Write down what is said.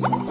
you